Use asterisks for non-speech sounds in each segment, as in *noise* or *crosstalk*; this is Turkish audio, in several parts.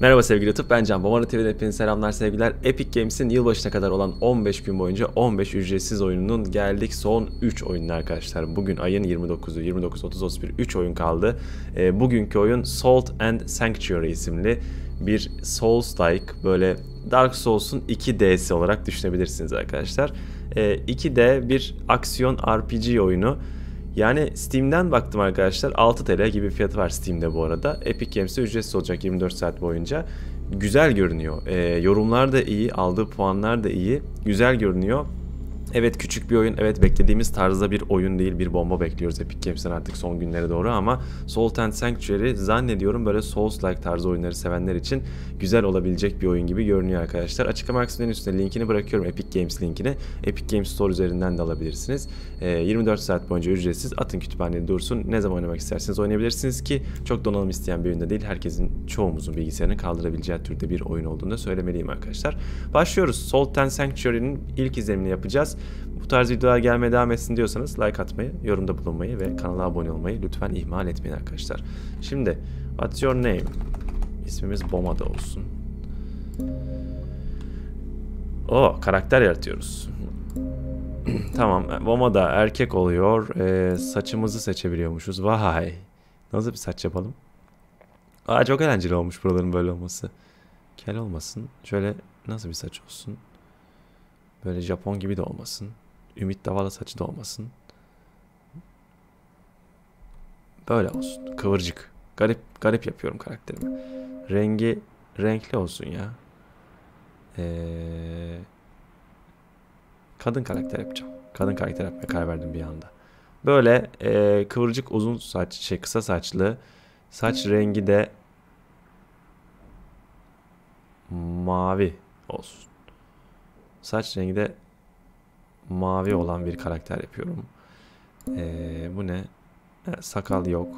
Merhaba sevgili YouTube, ben Can. Bomara TV'de hepinize selamlar, sevgiler. Epic Games'in yılbaşına kadar olan 15 gün boyunca 15 ücretsiz oyununun geldik son 3 oyunun arkadaşlar. Bugün ayın 29'u, 29, 30, 31, 3 oyun kaldı. E, bugünkü oyun Salt and Sanctuary isimli bir Souls-like, böyle Dark Souls'un 2D'si olarak düşünebilirsiniz arkadaşlar. E, 2D bir aksiyon RPG oyunu. Yani Steam'den baktım arkadaşlar 6 TL gibi fiyatı var Steam'de bu arada. Epic Games'te ücretsiz olacak 24 saat boyunca. Güzel görünüyor. Ee, yorumlar da iyi, aldığı puanlar da iyi. Güzel görünüyor. Evet küçük bir oyun, evet beklediğimiz tarzda bir oyun değil, bir bomba bekliyoruz Epic Games'ten artık son günlere doğru ama Salt and Sanctuary zannediyorum böyle Souls-like tarzı oyunları sevenler için güzel olabilecek bir oyun gibi görünüyor arkadaşlar. Açıklama kısmının üstüne linkini bırakıyorum Epic Games linkini. Epic Games Store üzerinden de alabilirsiniz. E, ee, 24 saat boyunca ücretsiz atın kütüphanede dursun. Ne zaman oynamak isterseniz oynayabilirsiniz ki çok donanım isteyen bir oyunda değil. Herkesin çoğumuzun bilgisayarını kaldırabileceği türde bir oyun olduğunu da söylemeliyim arkadaşlar. Başlıyoruz. Salt and Sanctuary'nin ilk izlenimini yapacağız. Bu tarz videolar gelmeye devam etsin diyorsanız like atmayı, yorumda bulunmayı ve kanala abone olmayı lütfen ihmal etmeyin arkadaşlar. Şimdi what's your name? İsmimiz Boma'da olsun. O karakter yaratıyoruz. *clears throat* tamam Boma'da erkek oluyor. Ee, saçımızı seçebiliyormuşuz. Vay. Nasıl bir saç yapalım? Aa çok eğlenceli olmuş buraların böyle olması. Kel olmasın. Şöyle nasıl bir saç olsun? Böyle Japon gibi de olmasın. Ümit Davala saçı da olmasın. Böyle olsun. Kıvırcık. Garip garip yapıyorum karakterimi. Rengi renkli olsun ya. Ee, kadın karakter yapacağım. Kadın karakter yapmaya karar verdim bir anda. Böyle e, kıvırcık uzun saç, şey kısa saçlı. Saç rengi de mavi olsun. Saç rengi de mavi olan bir karakter yapıyorum. Ee, bu ne? Evet, sakal yok.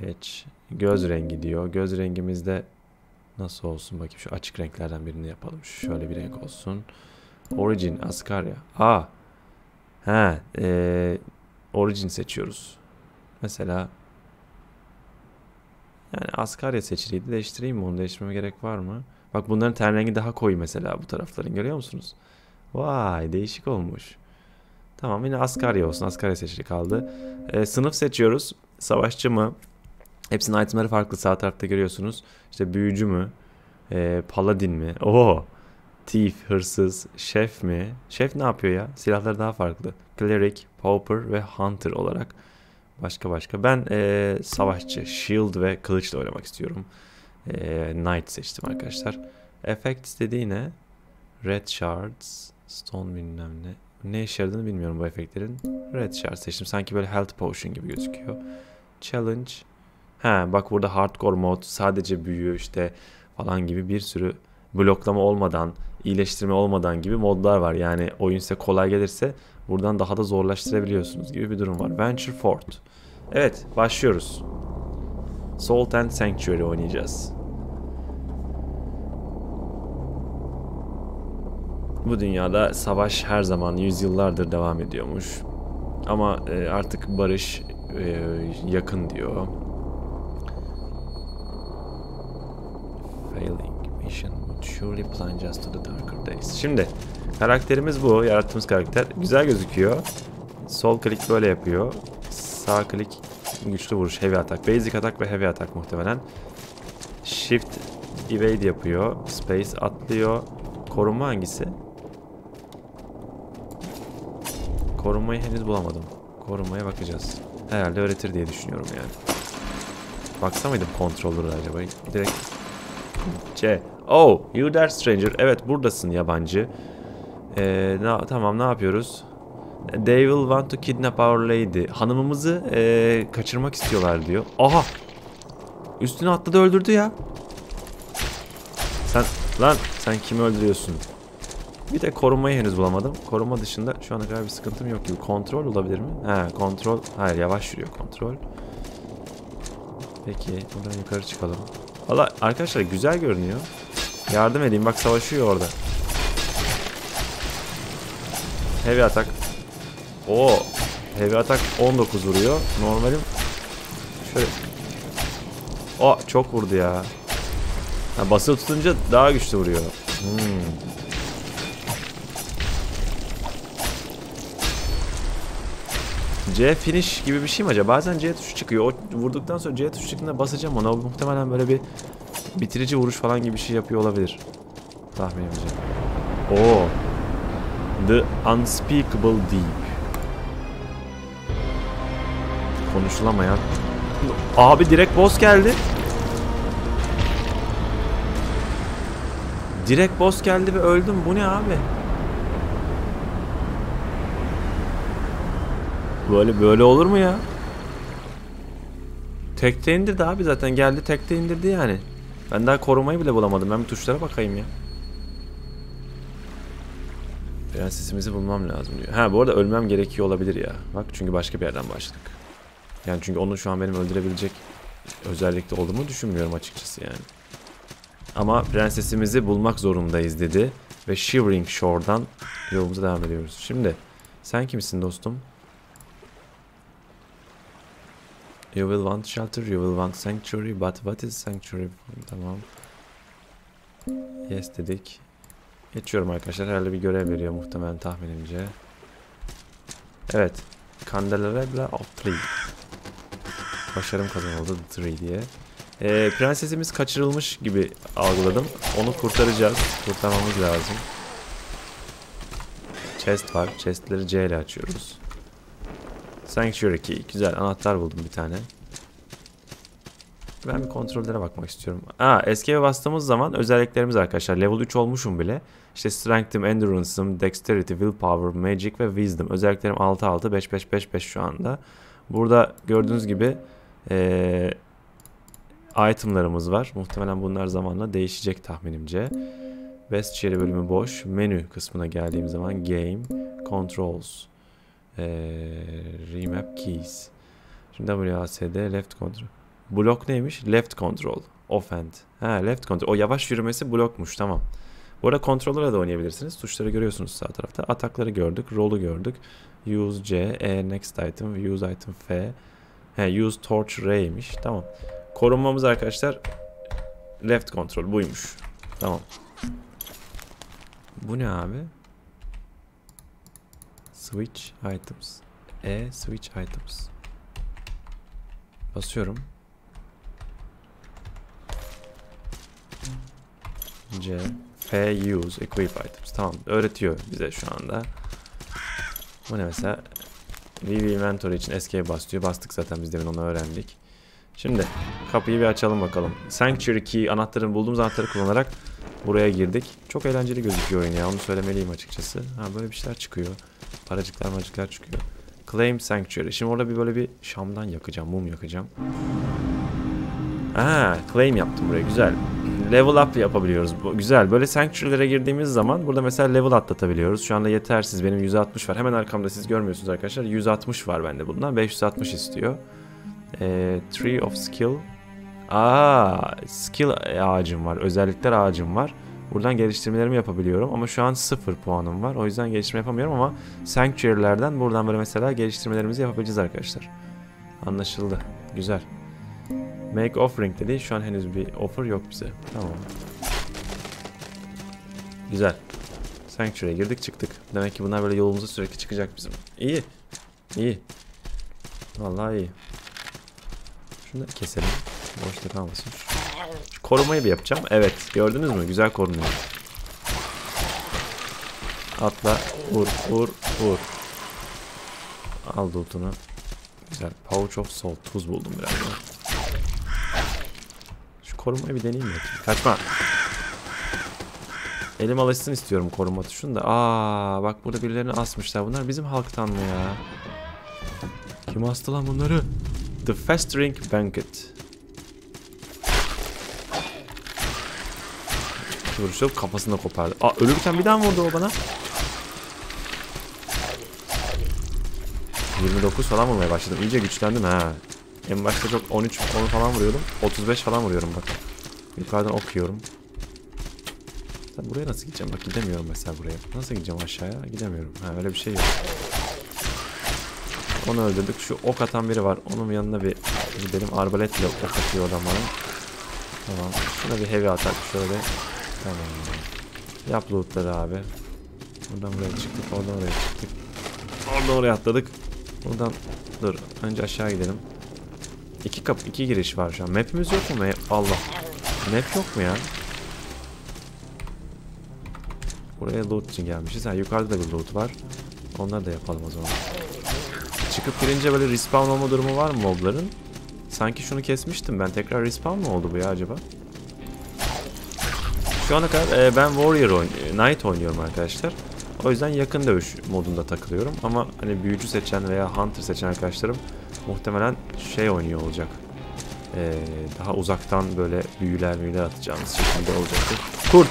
Geç. Göz rengi diyor. Göz rengimizde nasıl olsun bakayım şu açık renklerden birini yapalım. Şöyle bir renk olsun. Origin Askarya. Aa. He, e, Origin seçiyoruz. Mesela yani Askarya seçiliydi. Değiştireyim mi? Onu değiştirmeme gerek var mı? Bak bunların ten rengi daha koyu mesela bu tarafların. Görüyor musunuz? Vay değişik olmuş. Tamam yine Askarya olsun. Askarya seçili kaldı. Ee, sınıf seçiyoruz. Savaşçı mı? Hepsinin itemleri farklı. Sağ tarafta görüyorsunuz. İşte büyücü mü? Ee, paladin mi? Oo. Thief, hırsız, şef mi? Şef ne yapıyor ya? Silahları daha farklı. Cleric, Pauper ve Hunter olarak. Başka başka. Ben ee, savaşçı, shield ve kılıçla oynamak istiyorum. E, Knight seçtim arkadaşlar. Effects dediği ne? Red Shards, Stone bilmem ne. Ne işe yaradığını bilmiyorum bu efektlerin. Red Shard seçtim. Sanki böyle Health Potion gibi gözüküyor. Challenge. Ha bak burada Hardcore mod sadece büyü işte falan gibi bir sürü bloklama olmadan, iyileştirme olmadan gibi modlar var. Yani oyun size kolay gelirse buradan daha da zorlaştırabiliyorsunuz gibi bir durum var. Venture Fort. Evet başlıyoruz. Salt and Sanctuary oynayacağız. Bu dünyada savaş her zaman yüzyıllardır devam ediyormuş. Ama e, artık barış e, yakın diyor. Failing mission would surely plunge us to the darker days. Şimdi karakterimiz bu. Yarattığımız karakter. Güzel gözüküyor. Sol klik böyle yapıyor. Sağ klik güçlü vuruş, heavy atak. Basic atak ve heavy atak muhtemelen. Shift evade yapıyor. Space atlıyor. Korunma hangisi? Korunmayı henüz bulamadım. Korunmaya bakacağız. Herhalde öğretir diye düşünüyorum yani. Baksa mıydım kontrolörü acaba? Direkt C. Oh, you there stranger. Evet buradasın yabancı. Ee, na tamam ne yapıyoruz? They will want to kidnap our lady. Hanımımızı ee, kaçırmak istiyorlar diyor. Aha! Üstüne atladı öldürdü ya. Sen lan sen kimi öldürüyorsun? Bir de korumayı henüz bulamadım. Koruma dışında şu ana kadar bir sıkıntım yok gibi. Kontrol olabilir mi? He kontrol. Hayır yavaş yürüyor kontrol. Peki buradan yukarı çıkalım. Valla arkadaşlar güzel görünüyor. Yardım edeyim bak savaşıyor orada. Heavy atak. O heavy atak 19 vuruyor. Normalim şöyle. O çok vurdu ya. Ha, basılı tutunca daha güçlü vuruyor. Hmm. C finish gibi bir şey mi acaba? Bazen C tuşu çıkıyor. O vurduktan sonra C tuşu çıktığında basacağım ona. O muhtemelen böyle bir bitirici vuruş falan gibi bir şey yapıyor olabilir. Tahminimce. Oo. The Unspeakable Deep. Konuşulamayan. Abi direkt boss geldi. Direkt boss geldi ve öldüm. Bu ne abi? Böyle böyle olur mu ya? Tekte indirdi abi zaten geldi tekte indirdi yani. Ben daha korumayı bile bulamadım. Ben bir tuşlara bakayım ya. Prensesimizi bulmam lazım diyor. Ha bu arada ölmem gerekiyor olabilir ya. Bak çünkü başka bir yerden başladık. Yani çünkü onu şu an benim öldürebilecek özellikle olduğumu düşünmüyorum açıkçası yani. Ama prensesimizi bulmak zorundayız dedi. Ve Shivering Shore'dan yolumuza devam ediyoruz. Şimdi sen kimsin dostum? You will want shelter, you will want sanctuary, but what is sanctuary? Tamam. Yes dedik. Geçiyorum arkadaşlar. Herhalde bir görev veriyor muhtemelen tahminimce. Evet. Candelabra of Tree. Başarım kazanıldı Tree diye. Ee, prensesimiz kaçırılmış gibi algıladım. Onu kurtaracağız. Kurtarmamız lazım. Chest var. Chestleri C ile açıyoruz. Sanctuary Key. Güzel. Anahtar buldum bir tane. Ben bir kontrollere bakmak istiyorum. Aa, escape bastığımız zaman özelliklerimiz arkadaşlar. Level 3 olmuşum bile. İşte Strength'im, Endurance'ım, Dexterity, Willpower, Magic ve Wisdom. Özelliklerim 6 6 5 5 5 5 şu anda. Burada gördüğünüz gibi ee, itemlarımız var. Muhtemelen bunlar zamanla değişecek tahminimce. Best Cherry bölümü boş. Menü kısmına geldiğim zaman Game, Controls, ee, Remap Keys. Şimdi WASD Left Control. Blok neymiş? Left Control. Offhand. Ha left control. O yavaş yürümesi blokmuş tamam. Bu arada controller'la da oynayabilirsiniz. Tuşları görüyorsunuz sağ tarafta. Atakları gördük. Roll'u gördük. Use C, E, next item, use item F. He, use torch R'ymiş. Tamam. Korunmamız arkadaşlar left control buymuş. Tamam. Bu ne abi? Switch items. E, switch items. Basıyorum. C F use equip items. Tamam öğretiyor bize şu anda. Bu ne mesela? VV inventory için escape bas diyor. Bastık zaten biz demin onu öğrendik. Şimdi kapıyı bir açalım bakalım. Sanctuary key anahtarını bulduğumuz anahtarı kullanarak buraya girdik. Çok eğlenceli gözüküyor oyun ya onu söylemeliyim açıkçası. Ha böyle bir şeyler çıkıyor. Paracıklar macıklar çıkıyor. Claim Sanctuary. Şimdi orada bir böyle bir şamdan yakacağım, mum yakacağım. Aa, claim yaptım buraya. Güzel. Level up yapabiliyoruz. Bu güzel. Böyle sanctuary'lere girdiğimiz zaman burada mesela level atlatabiliyoruz. Şu anda yetersiz. Benim 160 var. Hemen arkamda siz görmüyorsunuz arkadaşlar. 160 var bende bundan. 560 istiyor. Ee, Tree of Skill. Aa, skill ağacım var. Özellikler ağacım var. Buradan geliştirmelerimi yapabiliyorum ama şu an 0 puanım var. O yüzden geliştirme yapamıyorum ama Sanctuary'lerden buradan böyle mesela geliştirmelerimizi yapabileceğiz arkadaşlar. Anlaşıldı. Güzel. Make offering dedi. Şu an henüz bir offer yok bize. Tamam. Güzel. Sanctuary'e girdik çıktık. Demek ki bunlar böyle yolumuza sürekli çıkacak bizim. İyi. İyi. Vallahi iyi. Şunu da keselim. Boşta kalmasın. Korumayı bir yapacağım. Evet. Gördünüz mü? Güzel korunuyor. Atla. Vur. Vur. Vur. Al lootunu. Güzel. Pouch of salt. Tuz buldum biraz. Şu korumayı bir deneyeyim mi? Kaçma. Elim alışsın istiyorum koruma tuşunu da. Aa, bak burada birilerini asmışlar. Bunlar bizim halktan mı ya? Kim astı lan bunları? The Festering Banquet. Vuruşup kafasını kopardı. Aa ölürken bir daha mı vurdu o bana? 29 falan vurmaya başladım. İyice güçlendim ha. En başta çok 13 10 falan vuruyordum. 35 falan vuruyorum bak. Yukarıdan okuyorum. Sen buraya nasıl gideceğim? Bak gidemiyorum mesela buraya. Nasıl gideceğim aşağıya? Gidemiyorum. Ha öyle bir şey yok. Onu öldürdük. Şu ok atan biri var. Onun yanına bir gidelim. Arbaletle ok atıyor adam bana. Tamam. Şuna bir heavy atak şöyle. Tamam. Yap lootları abi. Buradan buraya çıktık. Oradan oraya çıktık. Oradan oraya atladık. Buradan dur. Önce aşağı gidelim. İki kapı, iki giriş var şu an. Map'imiz yok mu? Allah. Map yok mu ya? Buraya loot için gelmişiz. Ha, yukarıda da bir loot var. Onları da yapalım o zaman. Çıkıp girince böyle respawn olma durumu var mı mobların? Sanki şunu kesmiştim ben. Tekrar respawn mı oldu bu ya acaba? Şu ana kadar e, ben Warrior oyn Knight oynuyorum arkadaşlar. O yüzden yakın dövüş modunda takılıyorum. Ama hani büyücü seçen veya hunter seçen arkadaşlarım muhtemelen şey oynuyor olacak. E, daha uzaktan böyle büyüler büyüler atacağımız şekilde olacaktır. Kurt!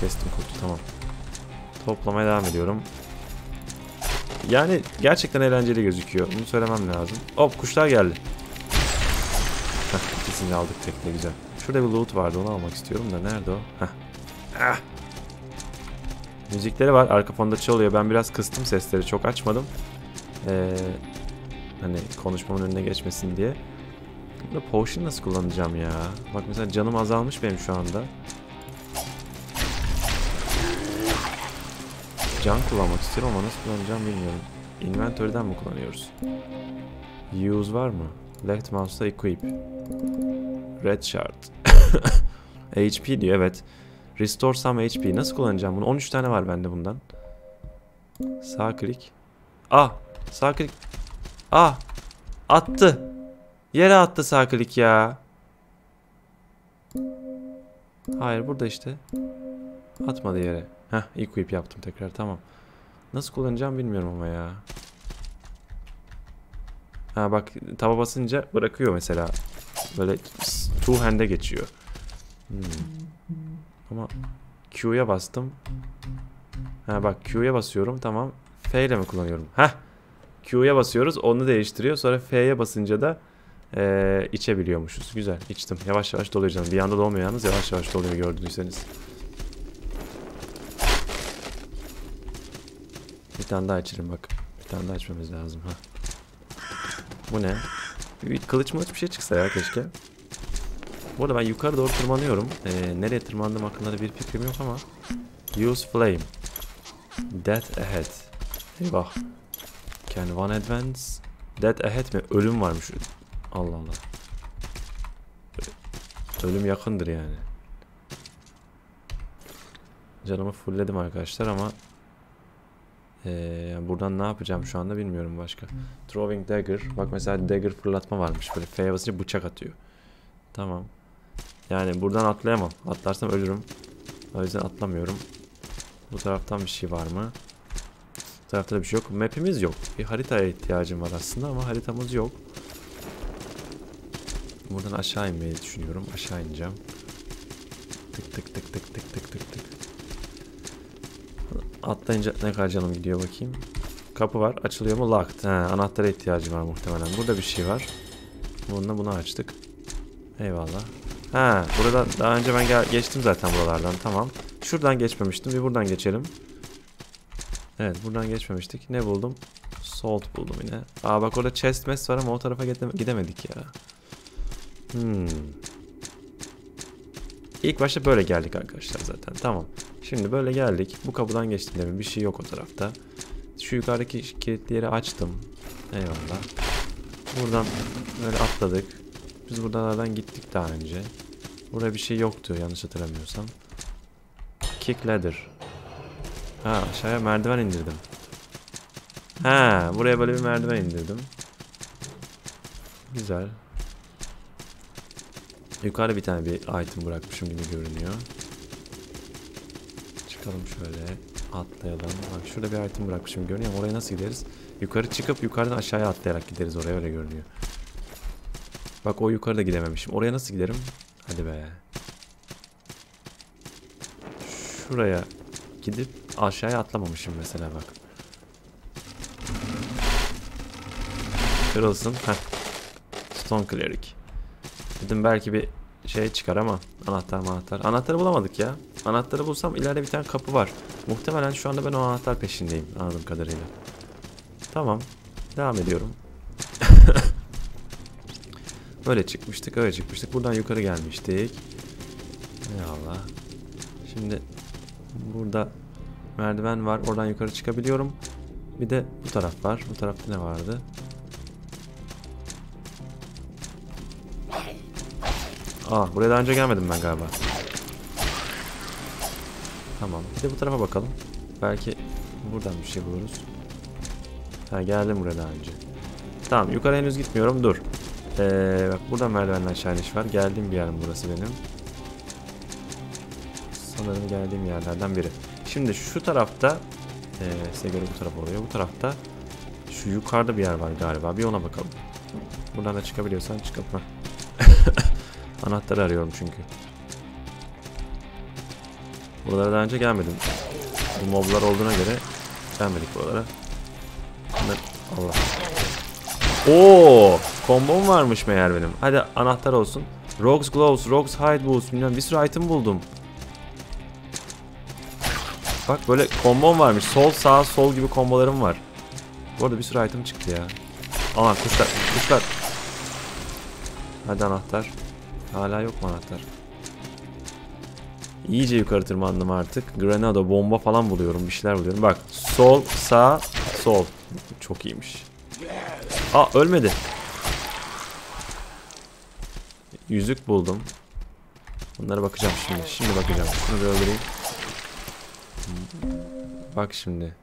Kestim kurtu tamam. Toplamaya devam ediyorum. Yani gerçekten eğlenceli gözüküyor. Bunu söylemem lazım. Hop kuşlar geldi. Heh, ikisini aldık tekle güzel. Şurada bir loot vardı onu almak istiyorum da nerede o? Ah. Müzikleri var arka fonda çalıyor. Ben biraz kıstım sesleri çok açmadım. Ee, hani konuşmamın önüne geçmesin diye. Burada potion nasıl kullanacağım ya? Bak mesela canım azalmış benim şu anda. Can kullanmak istiyorum ama nasıl kullanacağım bilmiyorum. Inventory'den mi kullanıyoruz? Use var mı? Left mouse'da equip. Red shard. *laughs* HP diyor evet. Restore some HP. Nasıl kullanacağım bunu? 13 tane var bende bundan. Sağ klik. Ah! Sağ klik. Ah! Attı. Yere attı sağ klik ya. Hayır burada işte. Atmadı yere. Heh equip yaptım tekrar tamam. Nasıl kullanacağım bilmiyorum ama ya. Ha bak taba basınca bırakıyor mesela. Böyle two hand'e geçiyor. Hmm. Ama Q'ya bastım. Ha bak Q'ya basıyorum tamam. F ile mi kullanıyorum? Heh. Q'ya basıyoruz onu değiştiriyor. Sonra F'ye basınca da ee, içebiliyormuşuz. Güzel içtim. Yavaş yavaş doluyor canım. Bir anda dolmuyor yalnız yavaş yavaş doluyor gördüyseniz. Bir tane daha açırım bak. Bir tane daha açmamız lazım ha. Bu ne? Bir kılıç mılıç bir şey çıksa ya keşke. Bu arada ben yukarı doğru tırmanıyorum. Ee, nereye tırmandığım hakkında da bir fikrim yok ama. Use flame. Death ahead. Eyvah. Can one advance? Death ahead mi? Ölüm varmış. Allah Allah. Ölüm yakındır yani. Canımı fullledim arkadaşlar ama ee, buradan ne yapacağım şu anda bilmiyorum başka. Throwing dagger. Bak mesela dagger fırlatma varmış. Böyle F'ye basınca bıçak atıyor. Tamam. Yani buradan atlayamam. Atlarsam ölürüm. O yüzden atlamıyorum. Bu taraftan bir şey var mı? Bu tarafta da bir şey yok. Map'imiz yok. Bir haritaya ihtiyacım var aslında ama haritamız yok. Buradan aşağı inmeyi düşünüyorum. Aşağı ineceğim. Tık tık tık tık tık tık tık. Atlayınca ne kadar canım gidiyor bakayım. Kapı var. Açılıyor mu? Locked. He, anahtara ihtiyacım var muhtemelen. Burada bir şey var. Bununla bunu açtık. Eyvallah. Ha, burada daha önce ben geçtim zaten buralardan. Tamam. Şuradan geçmemiştim. Bir buradan geçelim. Evet, buradan geçmemiştik. Ne buldum? Salt buldum yine. Aa bak orada chest mess var ama o tarafa gidemedik ya. Hmm. İlk başta böyle geldik arkadaşlar zaten. Tamam. Şimdi böyle geldik. Bu kapıdan geçtim demin. Bir şey yok o tarafta. Şu yukarıdaki kilitli yeri açtım. Eyvallah. Buradan böyle atladık. Biz buradan gittik daha önce. Burada bir şey yoktu yanlış hatırlamıyorsam. Kick ladder. Ha aşağıya merdiven indirdim. Ha buraya böyle bir merdiven indirdim. Güzel. Yukarıda bir tane bir item bırakmışım gibi görünüyor. Çıkalım şöyle. Atlayalım. Bak şurada bir item bırakmışım görünüyor. Oraya nasıl gideriz? Yukarı çıkıp yukarıdan aşağıya atlayarak gideriz. Oraya öyle görünüyor. Bak o yukarıda gidememişim. Oraya nasıl giderim? Hadi be. Şuraya gidip aşağıya atlamamışım mesela bak. Kırılsın. Heh. Stone Cleric. Dedim belki bir şey çıkar ama anahtar anahtar. Anahtarı bulamadık ya. Anahtarı bulsam ileride bir tane kapı var. Muhtemelen şu anda ben o anahtar peşindeyim anladığım kadarıyla. Tamam. Devam ediyorum. *laughs* Böyle çıkmıştık öyle çıkmıştık. Buradan yukarı gelmiştik. Eyvallah. Şimdi burada merdiven var. Oradan yukarı çıkabiliyorum. Bir de bu taraf var. Bu tarafta ne vardı? Aa buraya daha önce gelmedim ben galiba. Tamam. Bir de bu tarafa bakalım. Belki buradan bir şey buluruz. Ha geldim buraya daha önce. Tamam yukarı henüz gitmiyorum. Dur. Ee, bak buradan merdivenden aşağı iniş var. Geldiğim bir yerim burası benim. Sanırım geldiğim yerlerden biri. Şimdi şu tarafta ee, size göre bu taraf oluyor. Bu tarafta şu yukarıda bir yer var galiba. Bir ona bakalım. Buradan da çıkabiliyorsan çıkalım. *laughs* Anahtarı arıyorum çünkü. Buralara daha önce gelmedim. Bu moblar olduğuna göre gelmedik buralara. Bunlar... Allah. Oo, kombom varmış meğer benim. Hadi anahtar olsun. Rogue's Gloves, Rogue's Hide Boots bilmem bir sürü item buldum. Bak böyle kombom varmış. Sol sağ sol gibi kombolarım var. Bu arada bir sürü item çıktı ya. Aman kuşlar kuşlar. Hadi anahtar. Hala yok mu anahtar? İyice yukarı tırmandım artık. Granada bomba falan buluyorum. Bir şeyler buluyorum. Bak sol sağ sol. Çok iyiymiş. Aa ölmedi. Yüzük buldum. Bunlara bakacağım şimdi. Şimdi bakacağım. Şunu bir öldüreyim. Bak şimdi.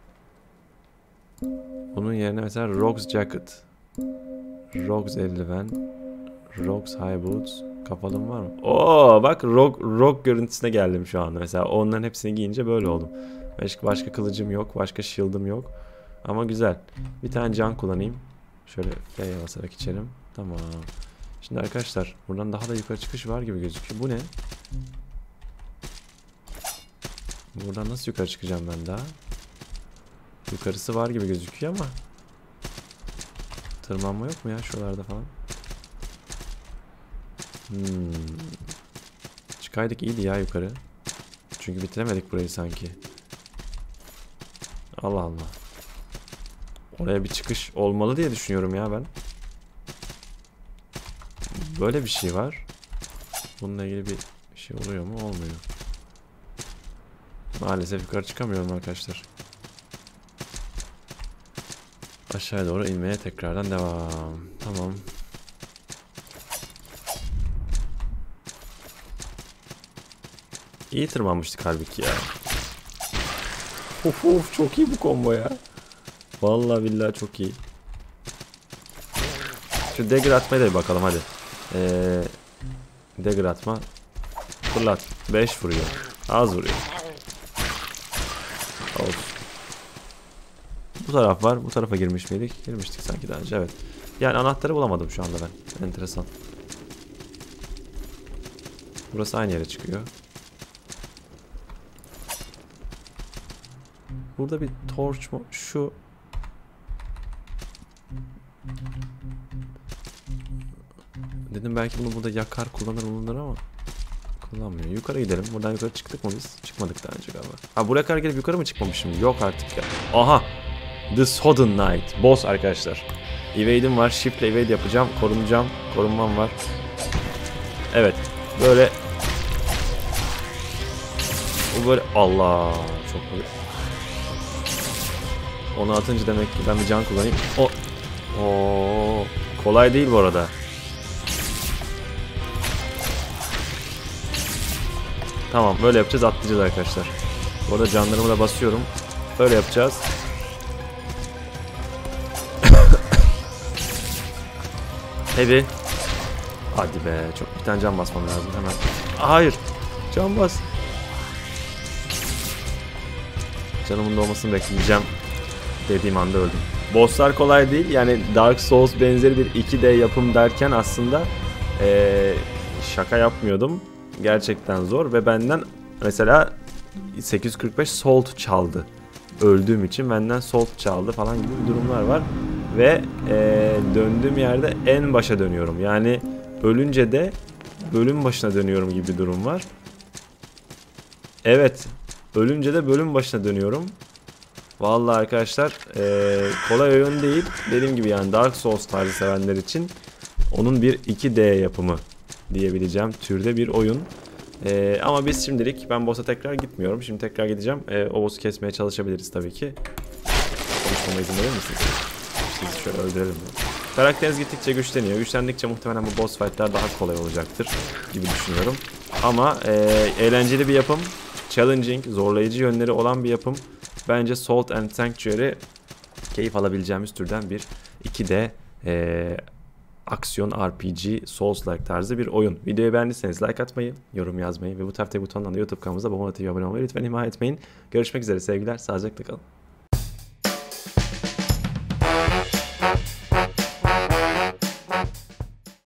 Bunun yerine mesela Rogue's Jacket. Rogue's eldiven. Rogue's High Boots. Kafalım var mı? Oo bak Rogue, Rogue görüntüsüne geldim şu anda. Mesela onların hepsini giyince böyle oldum. Başka, başka kılıcım yok. Başka shield'ım yok. Ama güzel. Bir tane can kullanayım. Şöyle F'ye basarak içelim. Tamam. Şimdi arkadaşlar buradan daha da yukarı çıkış var gibi gözüküyor. Bu ne? Buradan nasıl yukarı çıkacağım ben daha? Yukarısı var gibi gözüküyor ama Tırmanma yok mu ya şuralarda falan? Hmm. Çıkaydık iyiydi ya yukarı. Çünkü bitiremedik burayı sanki. Allah Allah. Oraya bir çıkış olmalı diye düşünüyorum ya ben. Böyle bir şey var. Bununla ilgili bir şey oluyor mu? Olmuyor. Maalesef yukarı çıkamıyorum arkadaşlar. Aşağıya doğru inmeye tekrardan devam. Tamam. İyi tırmanmıştık halbuki ya. *laughs* Of of çok iyi bu combo ya. Vallahi billahi çok iyi. Şu dagger atmaya da bir bakalım hadi. Ee, dagger atma. Fırlat. 5 vuruyor. Az vuruyor. Olsun. Bu taraf var. Bu tarafa girmiş miydik? Girmiştik sanki daha önce evet. Yani anahtarı bulamadım şu anda ben. Enteresan. Burası aynı yere çıkıyor. Burada bir torch mu? Şu Dedim belki bunu burada yakar kullanır bulunur ama kullanmıyor. Yukarı gidelim. Buradan yukarı çıktık mı biz? Çıkmadık daha önce galiba. Ha buraya kadar gelip yukarı mı çıkmamışım? Yok artık ya. Aha! The Sodden Knight. Boss arkadaşlar. Evade'im var. Shift'le evade yapacağım. Korunacağım. Korunmam var. Evet. Böyle bu böyle Allah çok böyle onu atınca demek ki ben bir can kullanayım. O o kolay değil bu arada. Tamam böyle yapacağız atlayacağız arkadaşlar. Bu arada canlarımı da basıyorum. Böyle yapacağız. *coughs* Heavy. Hadi be çok bir tane can basmam lazım hemen. Hayır. Can bas. Canımın dolmasını bekleyeceğim. Dediğim anda öldüm. Bosslar kolay değil. Yani Dark Souls benzeri bir 2D yapım derken aslında ee, şaka yapmıyordum. Gerçekten zor ve benden mesela 845 Salt çaldı. Öldüğüm için benden Salt çaldı falan gibi durumlar var. Ve ee, döndüğüm yerde en başa dönüyorum. Yani ölünce de bölüm başına dönüyorum gibi bir durum var. Evet. Ölünce de bölüm başına dönüyorum. Vallahi arkadaşlar ee, kolay oyun değil. Dediğim gibi yani Dark Souls tarzı sevenler için Onun bir 2D yapımı diyebileceğim türde bir oyun. Ee, ama biz şimdilik ben boss'a tekrar gitmiyorum. Şimdi tekrar gideceğim. Ee, o boss'u kesmeye çalışabiliriz tabii ki. Konuşmama izin verir misiniz? Sizi şöyle öldürelim. Karakteriniz gittikçe güçleniyor. Güçlendikçe muhtemelen bu boss fight'lar daha kolay olacaktır gibi düşünüyorum. Ama e, eğlenceli bir yapım. Challenging, zorlayıcı yönleri olan bir yapım. Bence Salt and Sanctuary keyif alabileceğimiz türden bir 2D e, aksiyon RPG Souls-like tarzı bir oyun. Videoyu beğendiyseniz like atmayı, yorum yazmayı ve bu taraftaki butondan da YouTube kanalımıza Bomba TV abone olmayı lütfen ihmal etmeyin. Görüşmek üzere sevgiler, sağlıcakla kalın.